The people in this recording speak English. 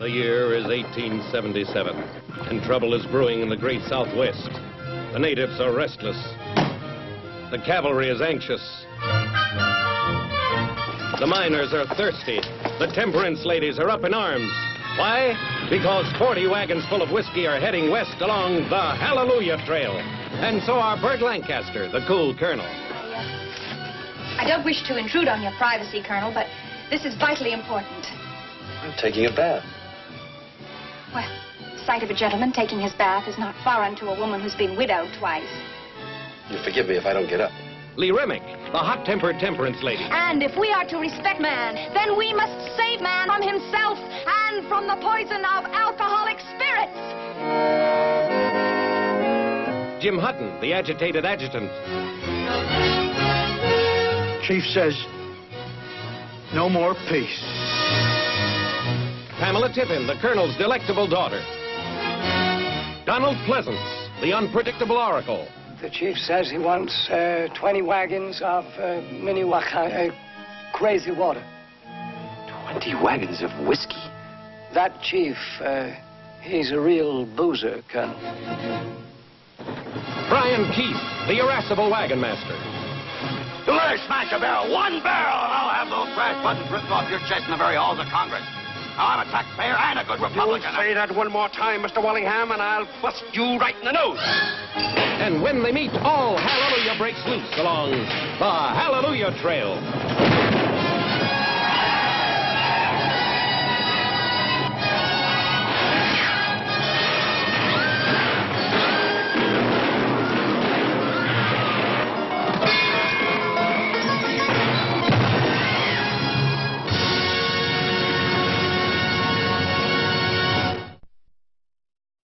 The year is 1877, and trouble is brewing in the great Southwest. The natives are restless. The cavalry is anxious. The miners are thirsty. The temperance ladies are up in arms. Why? Because 40 wagons full of whiskey are heading west along the Hallelujah Trail. And so are Burt Lancaster, the cool colonel. I don't wish to intrude on your privacy, Colonel, but this is vitally important. I'm taking a bath. Well, the sight of a gentleman taking his bath is not foreign to a woman who's been widowed twice. You forgive me if I don't get up. Lee Remick, the hot-tempered temperance lady. And if we are to respect man, then we must save man from himself and from the poison of alcoholic spirits. Jim Hutton, the agitated adjutant. Chief says, no more peace. Pamela Tiffin, the colonel's delectable daughter. Donald Pleasence, the unpredictable oracle. The chief says he wants uh, 20 wagons of uh, mini waka, uh, crazy water. 20 wagons of whiskey? That chief, uh, he's a real boozer, Colonel. Brian Keith, the irascible wagon master. You let her smash a barrel, one barrel, and I'll have those brass buttons ripped off your chest in the very halls of Congress. Now, I'm a taxpayer and a good Republican. Say that one more time, Mr. Wallingham, and I'll bust you right in the nose. And when they meet, all hallelujah breaks loose along the Hallelujah Trail.